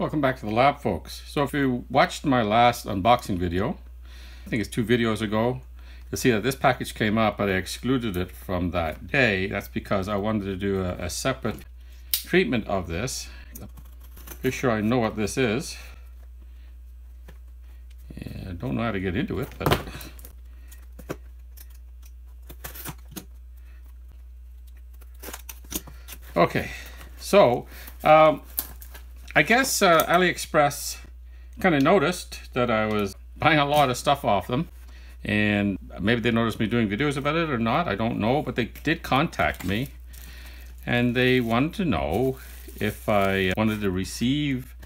Welcome back to the lab folks. So if you watched my last unboxing video, I think it's two videos ago, you'll see that this package came up but I excluded it from that day. That's because I wanted to do a, a separate treatment of this. Be sure I know what this is. Yeah, I don't know how to get into it, but Okay, so um, I guess uh, AliExpress kind of noticed that I was buying a lot of stuff off them. And maybe they noticed me doing videos about it or not, I don't know. But they did contact me. And they wanted to know if I wanted to receive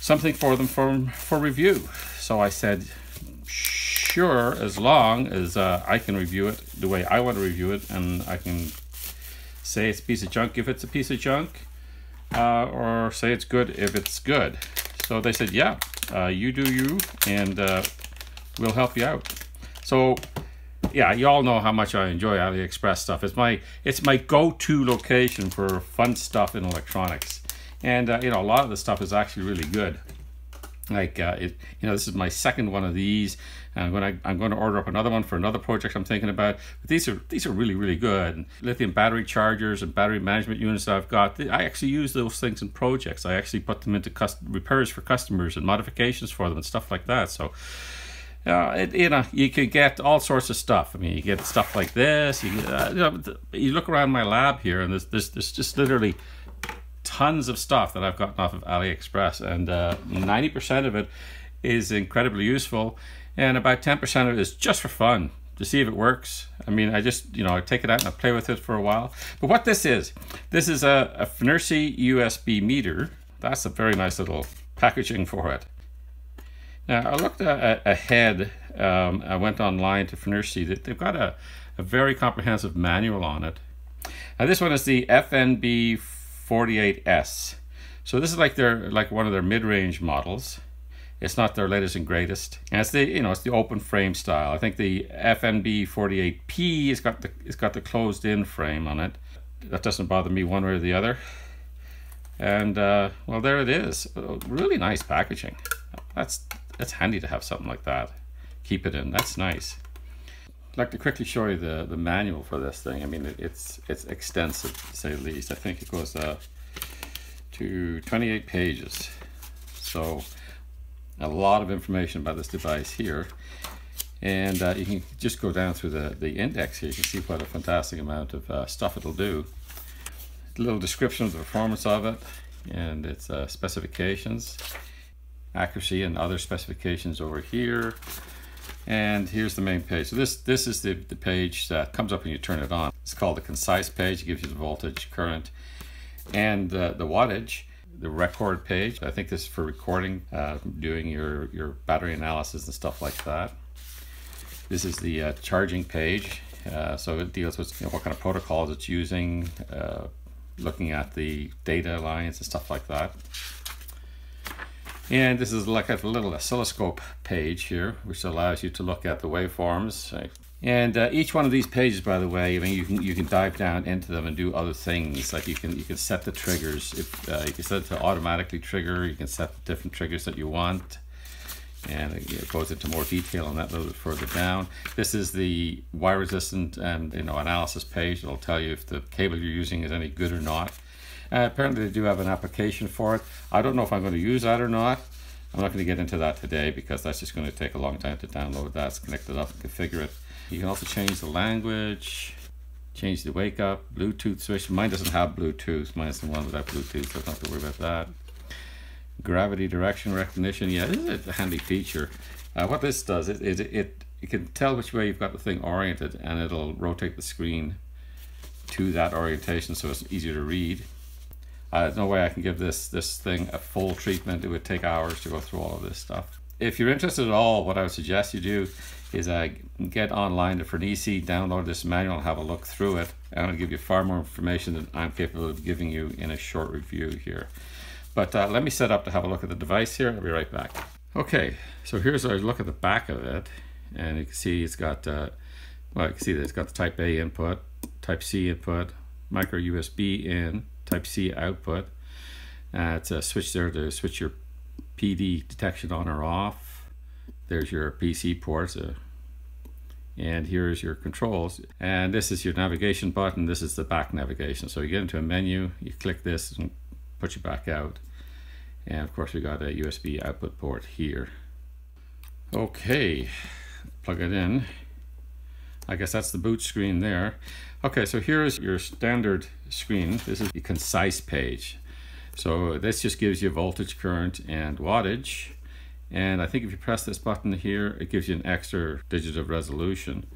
something for them for, for review. So I said, sure, as long as uh, I can review it the way I want to review it. And I can say it's a piece of junk if it's a piece of junk uh, or say it's good if it's good. So they said, yeah, uh, you do you, and uh, we'll help you out. So yeah, you all know how much I enjoy AliExpress stuff. It's my it's my go-to location for fun stuff in electronics, and uh, you know a lot of the stuff is actually really good. Like uh, it, you know, this is my second one of these, and I'm going to I'm going to order up another one for another project I'm thinking about. But these are these are really really good. Lithium battery chargers and battery management units that I've got. I actually use those things in projects. I actually put them into cust repairs for customers and modifications for them and stuff like that. So. Uh, it, you know, you can get all sorts of stuff. I mean, you get stuff like this. You, uh, you, know, you look around my lab here, and there's, there's, there's just literally tons of stuff that I've gotten off of AliExpress, and uh, 90% of it is incredibly useful, and about 10% of it is just for fun to see if it works. I mean, I just, you know, I take it out and I play with it for a while. But what this is, this is a, a USB meter. That's a very nice little packaging for it. Now, I looked ahead, um, I went online to FNIRSI. They've got a, a very comprehensive manual on it. Now, this one is the FNB 48S. So this is like their like one of their mid-range models. It's not their latest and greatest. And it's the you know it's the open frame style. I think the FNB 48P has got the it's got the closed in frame on it. That doesn't bother me one way or the other. And uh, well there it is. Really nice packaging. That's that's handy to have something like that. Keep it in. That's nice. Like to quickly show you the, the manual for this thing. I mean, it, it's it's extensive to say the least. I think it goes uh, to 28 pages. So a lot of information about this device here. And uh, you can just go down through the, the index here. You can see what a fantastic amount of uh, stuff it'll do. A little description of the performance of it and its uh, specifications, accuracy and other specifications over here and here's the main page. So this this is the, the page that comes up when you turn it on. It's called the concise page. It gives you the voltage, current, and uh, the wattage. The record page. I think this is for recording, uh, doing your, your battery analysis and stuff like that. This is the uh, charging page. Uh, so it deals with you know, what kind of protocols it's using, uh, looking at the data lines and stuff like that. And this is like a little oscilloscope page here, which allows you to look at the waveforms. And uh, each one of these pages, by the way, I mean, you can you can dive down into them and do other things. Like you can you can set the triggers. If uh, you can set it to automatically trigger, you can set the different triggers that you want. And it goes into more detail on that a little bit further down. This is the wire resistant and you know analysis page. It'll tell you if the cable you're using is any good or not. Uh, apparently they do have an application for it. I don't know if I'm going to use that or not. I'm not going to get into that today because that's just going to take a long time to download that, connect it up and configure it. You can also change the language, change the wake up, Bluetooth switch. Mine doesn't have Bluetooth. Mine's the one without Bluetooth, so I don't have to worry about that. Gravity direction recognition. Yeah, this is a handy feature. Uh, what this does, it, it, it, it can tell which way you've got the thing oriented and it'll rotate the screen to that orientation so it's easier to read. Uh, there's no way I can give this this thing a full treatment. It would take hours to go through all of this stuff. If you're interested at all, what I would suggest you do is uh, get online to FNIRSI, download this manual, have a look through it. Going to give you far more information than I'm capable of giving you in a short review here. But uh, let me set up to have a look at the device here. I'll be right back. Okay, so here's a look at the back of it. And you can see it's got, uh, well, you can see that it's got the Type A input, Type C input, micro USB in, Type-C output. Uh, it's a switch there to switch your PD detection on or off. There's your PC ports. Uh, and here's your controls. And this is your navigation button. This is the back navigation. So you get into a menu, you click this and put you back out. And of course we got a USB output port here. Okay, plug it in. I guess that's the boot screen there. Okay, so here's your standard screen. This is the concise page. So this just gives you voltage, current, and wattage. And I think if you press this button here, it gives you an extra digit of resolution.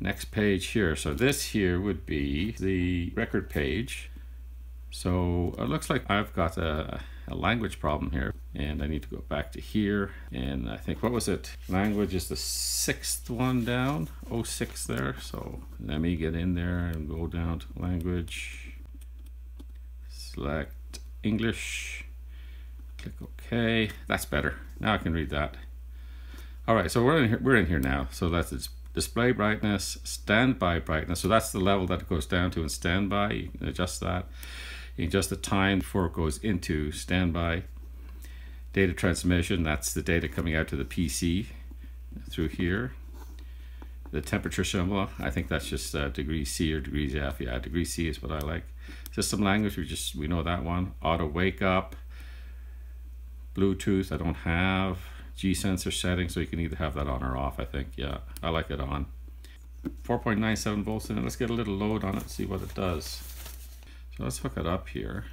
Next page here. So this here would be the record page. So it looks like I've got a, a language problem here and I need to go back to here and I think what was it? Language is the sixth one down 06 there so let me get in there and go down to language select English click OK. That's better. Now I can read that. All right so we're in here we're in here now. So that's it's display brightness standby brightness. So that's the level that it goes down to in standby. You can adjust that adjust the time before it goes into standby data transmission, that's the data coming out to the PC through here. The temperature symbol, I think that's just uh, degrees C or degrees F. Yeah, degrees C is what I like. System language, we just we know that one. Auto wake up, Bluetooth, I don't have. G sensor setting, so you can either have that on or off. I think, yeah, I like it on. 4.97 volts in it. Let's get a little load on it, see what it does. So let's hook it up here.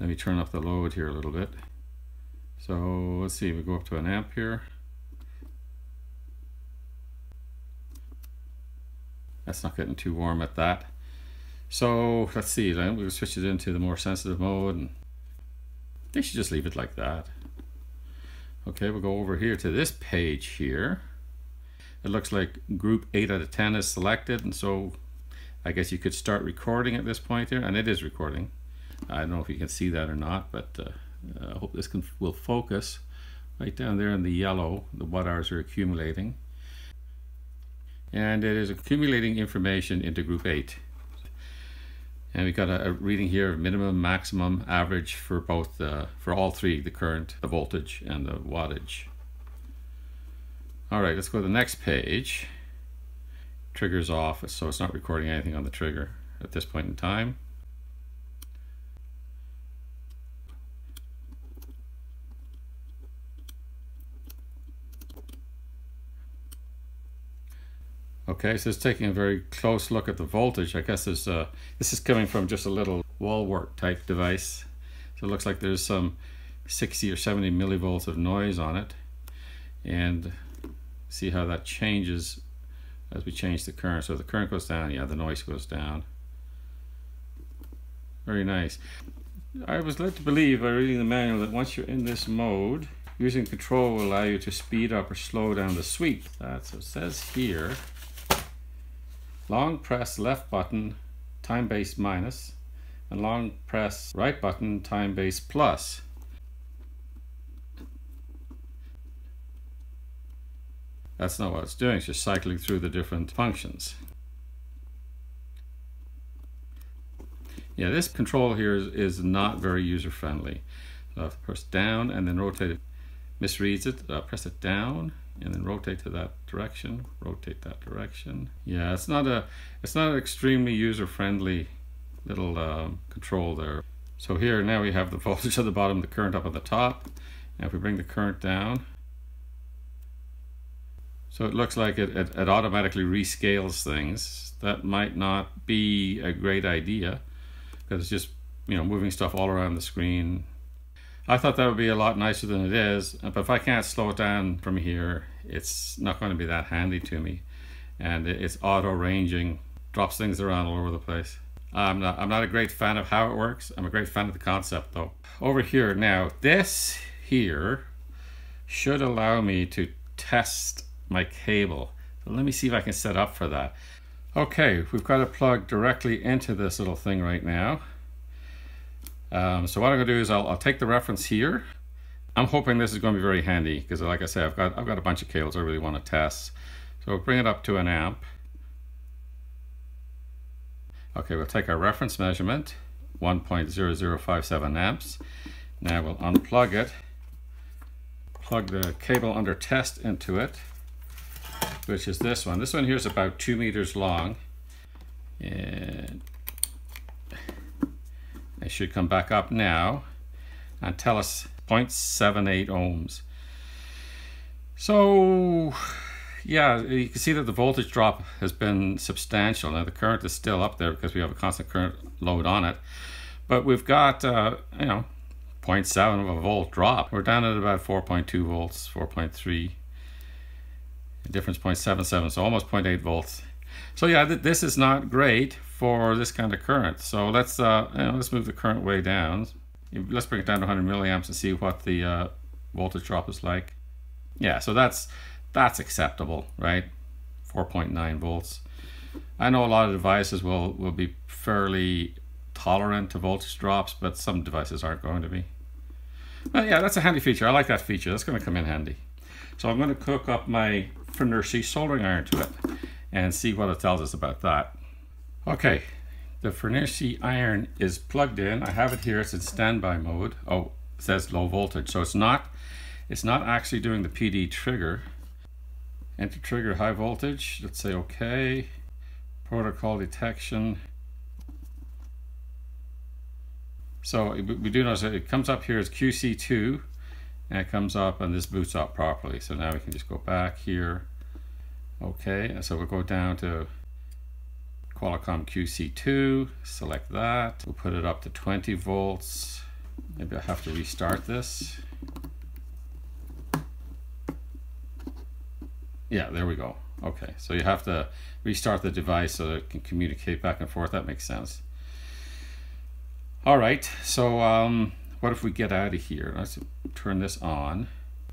Let me turn up the load here a little bit. So let's see, we go up to an amp here. That's not getting too warm at that. So let's see, then we'll switch it into the more sensitive mode and they should just leave it like that. Okay, we'll go over here to this page here. It looks like group 8 out of 10 is selected and so I guess you could start recording at this point here and it is recording. I don't know if you can see that or not, but uh, uh, I hope this can, will focus. Right down there in the yellow, the watt hours are accumulating. And it is accumulating information into group 8. And we've got a, a reading here of minimum, maximum, average for both, uh, for all three, the current, the voltage, and the wattage. All right, let's go to the next page. Trigger's off, so it's not recording anything on the trigger at this point in time. Okay, so it's taking a very close look at the voltage. I guess there's uh, this is coming from just a little wall wart type device. So it looks like there's some 60 or 70 millivolts of noise on it. And see how that changes as we change the current. So the current goes down, yeah, the noise goes down. Very nice. I was led to believe by reading the manual that once you're in this mode, using control will allow you to speed up or slow down the sweep. That's what it says here. Long press left button, time base minus, and long press right button, time base plus. That's not what it's doing, it's just cycling through the different functions. Yeah, this control here is, is not very user-friendly. So I press down and then rotate it. Misreads it, I'll press it down and then rotate to that direction rotate that direction yeah it's not a it's not an extremely user-friendly little um, control there so here now we have the voltage at the bottom the current up at the top and if we bring the current down so it looks like it, it, it automatically rescales things that might not be a great idea because it's just you know moving stuff all around the screen I thought that would be a lot nicer than it is, but if I can't slow it down from here, it's not going to be that handy to me. And it's auto ranging, drops things around all over the place. I'm not, I'm not a great fan of how it works. I'm a great fan of the concept though. Over here now, this here should allow me to test my cable. So let me see if I can set up for that. Okay, we've got it plugged directly into this little thing right now. Um, so what I'm going to do is I'll, I'll, take the reference here. I'm hoping this is going to be very handy because like I say, I've got, I've got a bunch of cables I really want to test. So we'll bring it up to an amp. Okay, we'll take our reference measurement 1.0057 amps. Now we'll unplug it, plug the cable under test into it, which is this one. This one here is about two meters long. And it should come back up now and tell us 0.78 ohms. So yeah, you can see that the voltage drop has been substantial. Now the current is still up there because we have a constant current load on it. But we've got, uh, you know, 0.7 of a volt drop. We're down at about 4.2 volts, 4.3. Difference 0.77, so almost 0.8 volts. So yeah, th this is not great for this kind of current. So let's uh, you know, let's move the current way down. Let's bring it down to 100 milliamps and see what the uh, voltage drop is like. Yeah, so that's that's acceptable, right? 4.9 volts. I know a lot of devices will, will be fairly tolerant to voltage drops, but some devices aren't going to be. But yeah, that's a handy feature. I like that feature. That's going to come in handy. So I'm going to cook up my FNIRSI soldering iron to it and see what it tells us about that. Okay, the FNIRSI iron is plugged in. I have it here. It's in standby mode. Oh, it says low voltage. So it's not, it's not actually doing the PD trigger. Enter trigger high voltage. Let's say OK. Protocol detection. So we do notice it comes up here as QC2 and it comes up and this boots up properly. So now we can just go back here. Okay, so we'll go down to Qualcomm QC2, select that. We'll put it up to 20 volts. Maybe I have to restart this. Yeah, there we go. Okay, so you have to restart the device so it can communicate back and forth. That makes sense. All right, so um, what if we get out of here? Let's turn this on.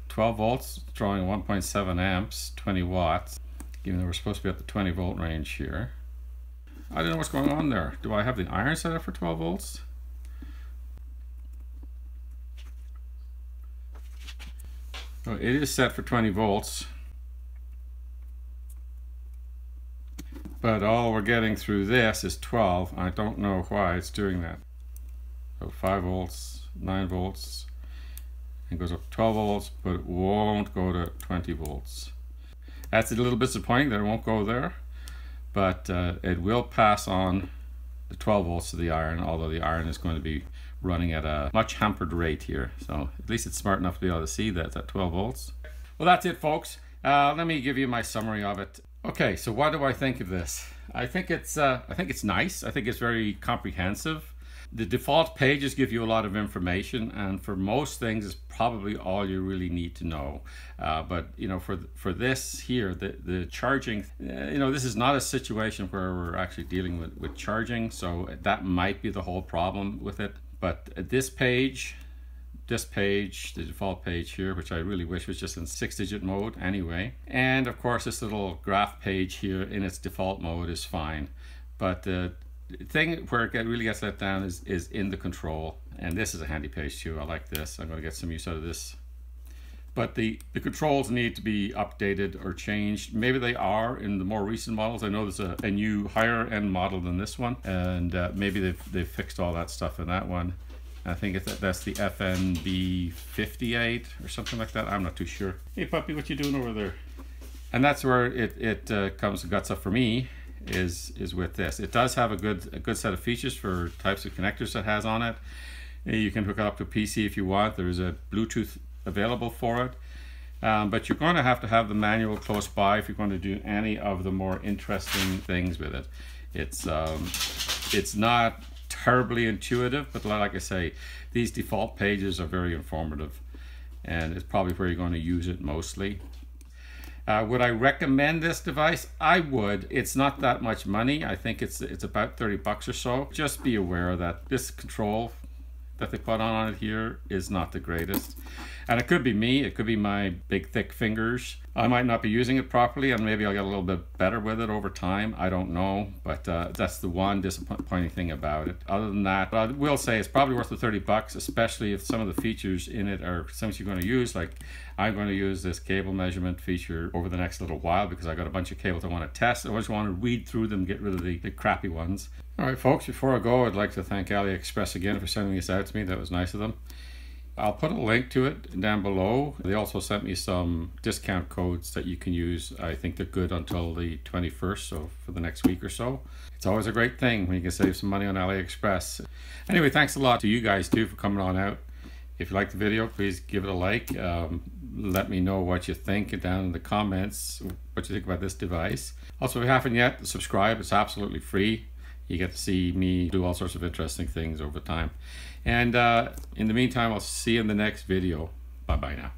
12 volts, drawing 1.7 amps, 20 watts, even though we're supposed to be at the 20 volt range here. I don't know what's going on there. Do I have the iron set up for 12 volts? Oh, it is set for 20 volts. But all we're getting through this is 12. I don't know why it's doing that. So 5 volts, 9 volts, and goes up to 12 volts, but it won't go to 20 volts. That's a little disappointing that it won't go there, but uh, it will pass on the 12 volts to the iron, although the iron is going to be running at a much hampered rate here. So at least it's smart enough to be able to see that at 12 volts. Well, that's it, folks. Uh, let me give you my summary of it. Okay, so what do I think of this? I think it's uh, I think it's nice. I think it's very comprehensive. The default pages give you a lot of information, and for most things, it's probably all you really need to know. Uh, but you know, for for this here, the the charging, uh, you know, this is not a situation where we're actually dealing with with charging, so that might be the whole problem with it. But this page, this page, the default page here, which I really wish was just in six digit mode anyway. And of course, this little graph page here in its default mode is fine. But the thing where it really gets let down is, is in the control. And this is a handy page too. I like this. I'm going to get some use out of this. But the, the controls need to be updated or changed. Maybe they are in the more recent models. I know there's a, a new higher end model than this one. And uh, maybe they've, they've fixed all that stuff in that one. I think it's, that's the FNB 58 or something like that. I'm not too sure. Hey puppy, what you doing over there? And that's where it, it uh, comes guts up for me is is with this. It does have a good a good set of features for types of connectors that has on it. You can hook it up to PC if you want. There's a Bluetooth available for it. Um, but you're going to have to have the manual close by if you're going to do any of the more interesting things with it. It's um, it's not terribly intuitive, but like I say, these default pages are very informative and it's probably where you're going to use it mostly. Uh, would I recommend this device? I would. It's not that much money. I think it's it's about 30 bucks or so. Just be aware that this control that they put on it here is not the greatest. And it could be me, it could be my big thick fingers. I might not be using it properly and maybe I'll get a little bit better with it over time. I don't know, but uh, that's the one disappointing thing about it. Other than that, I will say it's probably worth the 30 bucks, especially if some of the features in it are things you're going to use. Like I'm going to use this cable measurement feature over the next little while because I got a bunch of cables I want to test. I just want to read through them, get rid of the, the crappy ones. All right, folks, before I go, I'd like to thank AliExpress again for sending this out to me. That was nice of them. I'll put a link to it down below. They also sent me some discount codes that you can use. I think they're good until the 21st, so for the next week or so. It's always a great thing when you can save some money on AliExpress. Anyway, thanks a lot to you guys too for coming on out. If you like the video, please give it a like. Um, let me know what you think down in the comments, what you think about this device. Also, if you haven't yet, subscribe. It's absolutely free. You get to see me do all sorts of interesting things over time. And uh, in the meantime, I'll see you in the next video. Bye-bye now.